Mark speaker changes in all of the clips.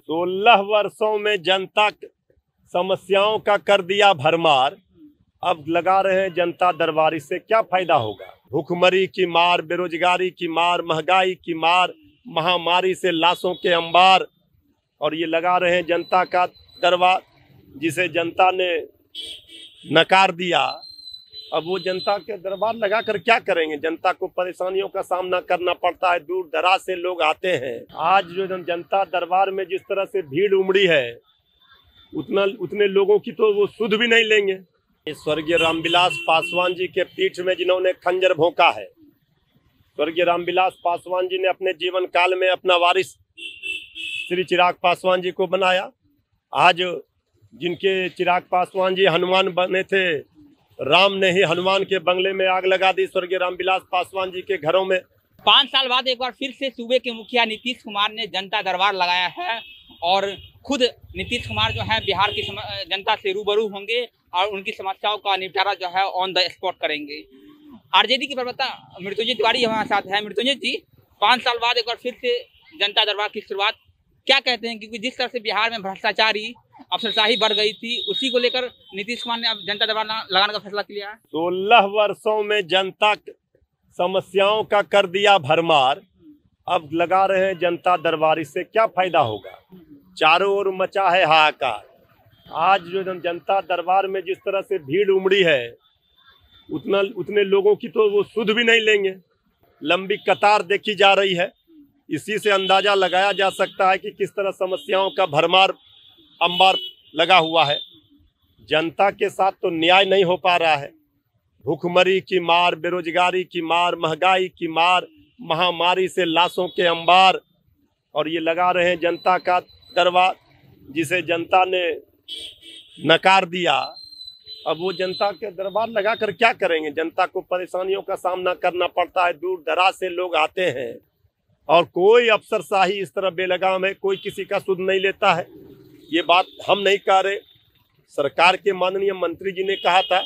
Speaker 1: सोलह वर्षों में जनता समस्याओं का कर दिया भरमार। अब लगा रहे हैं जनता दरबार इससे क्या फ़ायदा होगा? भूखमरी की मार, बेरोजगारी की मार, महँगाई की मार, महामारी से लाशों के अंबार। और ये लगा रहे हैं जनता का दरबार, जिसे जनता ने नकार दिया। अब वो जनता के दरबार लगा कर क्या करेंगे? जनता को परेशानियों का सामना करना पड़ता है, दूर दराज से लोग आते हैं। आज जो जनता दरबार में जिस तरह से भीड़ उमड़ी है, उतना, उतने लोगों की तो वो सुध भी नहीं लेंगे। स्वर्गीय रामविलास पासवान जी के पीठ में जिन्होंने खंजर भोंका है, स्वर्गीय रामविलास पासवान जी ने अपने जीवन काल में अपना वारिस श्री चिराग पासवान जी को बनाया। आज जिनके चिराग पासवान जी हनुमान बने थे राम ने ही हनुमान के बंगले में आग लगा दी। स्वर्गीय रामविलास पासवान जी के घरों में।
Speaker 2: पाँच साल बाद एक बार फिर से सूबे के मुखिया नीतीश कुमार ने जनता दरबार लगाया है और खुद नीतीश कुमार जो है बिहार की जनता से रूबरू होंगे और उनकी समस्याओं का निपटारा जो है ऑन द स्पॉट करेंगे। आरजेडी की प्रवक्ता मृत्युंजय तिवारी हमारे साथ है। मृत्युंजय जी, पाँच साल बाद एक बार फिर से जनता दरबार की शुरुआत क्या कहते हैं? क्योंकि जिस तरह से बिहार में भ्रष्टाचारी अफसरशाही बढ़ गई थी, उसी को लेकर नीतीश कुमार ने अब जनता दरबार लगाने का फैसला किया है।
Speaker 1: सोलह वर्षों में जनता समस्याओं का कर दिया भरमार। अब लगा रहे हैं जनता दरबार इससे क्या फ़ायदा होगा? चारों ओर मचा है हाहाकार। आज जो जनता दरबार में जिस तरह से भीड़ उमड़ी है, उतना, उतने लोगों की तो वो सुध भी नहीं लेंगे। लंबी कतार देखी जा रही है। इसी से अंदाज़ा लगाया जा सकता है कि किस तरह समस्याओं का भरमार अंबार लगा हुआ है। जनता के साथ तो न्याय नहीं हो पा रहा है। भूखमरी की मार, बेरोजगारी की मार, महँगाई की मार, महामारी से लाशों के अंबार। और ये लगा रहे हैं जनता का दरबार, जिसे जनता ने नकार दिया। अब वो जनता के दरबार लगा कर क्या करेंगे? जनता को परेशानियों का सामना करना पड़ता है, दूर दराज से लोग आते हैं। और कोई अफसरशाही इस तरह बेलगाम है, कोई किसी का सुध नहीं लेता है। ये बात हम नहीं कह रहे। सरकार के माननीय मंत्री जी ने कहा था।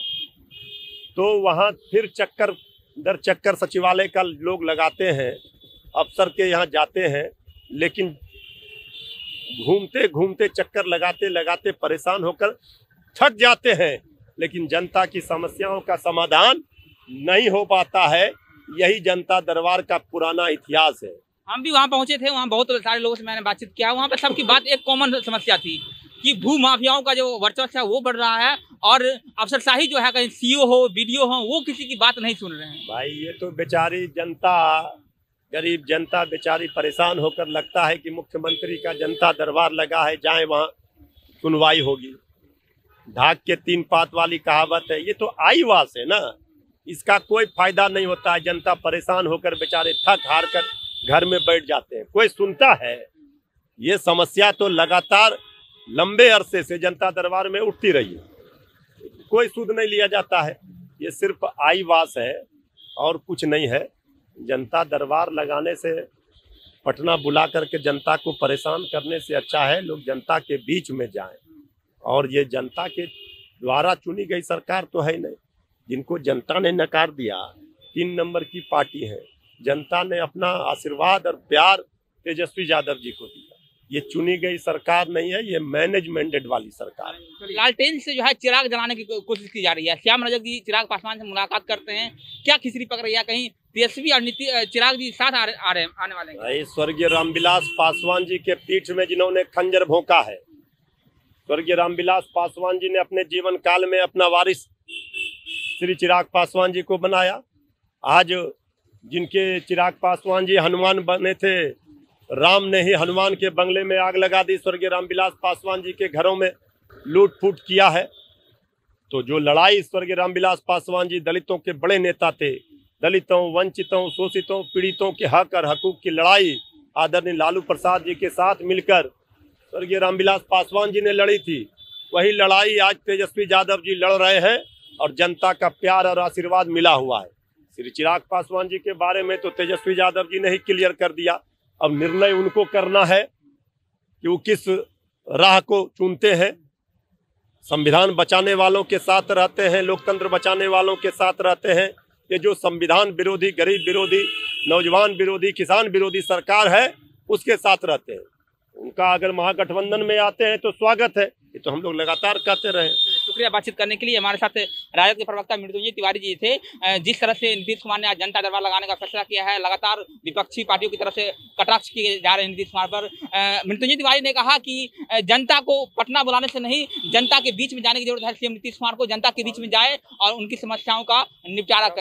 Speaker 1: तो वहाँ फिर चक्कर, दर चक्कर सचिवालय का लोग लगाते हैं, अफसर के यहाँ जाते हैं, लेकिन घूमते घूमते, चक्कर लगाते लगाते परेशान होकर थक जाते हैं, लेकिन जनता की समस्याओं का समाधान नहीं हो पाता है। यही जनता दरबार का पुराना इतिहास है।
Speaker 2: हम भी वहाँ पहुँचे थे, वहाँ बहुत सारे लोगों से मैंने बातचीत किया। वहाँ पर सबकी बात एक कॉमन समस्या थी कि भू माफियाओं का जो वर्चस्व है, वो बढ़ रहा है और अफसरशाही जो है, कहीं सीओ हो, बीडीओ हो, वो किसी की बात नहीं सुन रहे हैं।
Speaker 1: भाई, ये तो बेचारी जनता, गरीब जनता बेचारी परेशान होकर लगता है कि मुख्यमंत्री का जनता दरबार लगा है, जाए वहाँ, सुनवाई होगी। ढाक के तीन पात वाली कहावत है, ये तो आई वास है ना। इसका कोई फ़ायदा नहीं होता है, जनता परेशान होकर बेचारे थक हार कर घर में बैठ जाते हैं। कोई सुनता है? ये समस्या तो लगातार लंबे अरसे से जनता दरबार में उठती रही है। कोई सुध नहीं लिया जाता है। ये सिर्फ़ आई वास है और कुछ नहीं है। जनता दरबार लगाने से, पटना बुला करके जनता को परेशान करने से अच्छा है। लोग जनता के बीच में जाएँ। और ये जनता के द्वारा चुनी गई सरकार तो है ही नहीं। जिनको जनता ने नकार दिया, तीन नंबर की पार्टी है। जनता ने अपना आशीर्वाद और प्यार तेजस्वी यादव जी को दिया। ये चुनी गई सरकार नहीं है ये मैनेजमेंटेड वाली सरकार है।
Speaker 2: लालटेन से जो है चिराग जलाने की कोशिश की जा रही है। श्याम रजक जी चिराग पासवान से मुलाकात करते हैं। क्या खिचड़ी पक रही है? कहीं तेजस्वी और नीति चिराग जी साथ आ रहे, आ रहे आने वाले हैं।
Speaker 1: स्वर्गीय रामविलास पासवान जी के पीठ में जिन्होंने खंजर भोंका है स्वर्गीय रामविलास पासवान जी ने अपने जीवन काल में अपना वारिस श्री चिराग पासवान जी को बनाया। आज जिनके चिराग पासवान जी हनुमान बने थे, राम ने ही हनुमान के बंगले में आग लगा दी। स्वर्गीय रामविलास पासवान जी के घरों में लूट फूट किया है। तो जो लड़ाई स्वर्गीय रामविलास पासवान जी दलितों के बड़े नेता थे, दलितों, वंचितों, शोषितों, पीड़ितों के हक और हकूक की लड़ाई आदरणीय लालू प्रसाद जी के साथ मिलकर स्वर्गीय रामविलास पासवान जी ने लड़ी थी। वही लड़ाई आज तेजस्वी यादव जी लड़ रहे हैं और जनता का प्यार और आशीर्वाद मिला हुआ है। श्री चिराग पासवान जी के बारे में तो तेजस्वी यादव जी ने ही क्लियर कर दिया। अब निर्णय उनको करना है कि वो किस राह को चुनते हैं। संविधान बचाने वालों के साथ रहते हैं, लोकतंत्र बचाने वालों के साथ रहते हैं। ये जो संविधान विरोधी, गरीब विरोधी, नौजवान विरोधी, किसान विरोधी सरकार है, उसके साथ रहते हैं। उनका अगर महागठबंधन में आते हैं तो स्वागत है। ये तो हम लोग लगातार कहते रहे
Speaker 2: शुक्रिया बातचीत करने के लिए। हमारे साथ राजद के प्रवक्ता मृत्युंजय तिवारी जी थे। जिस तरह से नीतीश कुमार ने आज जनता दरबार लगाने का फैसला किया है, लगातार विपक्षी पार्टियों की तरफ़ से कटाक्ष किए जा रहे हैं नीतीश कुमार पर। मृत्युंजय तिवारी ने कहा कि जनता को पटना बुलाने से नहीं, जनता के बीच में जाने की ज़रूरत है। सीएम नीतीश कुमार को जनता के बीच में जाए और उनकी समस्याओं का निपटारा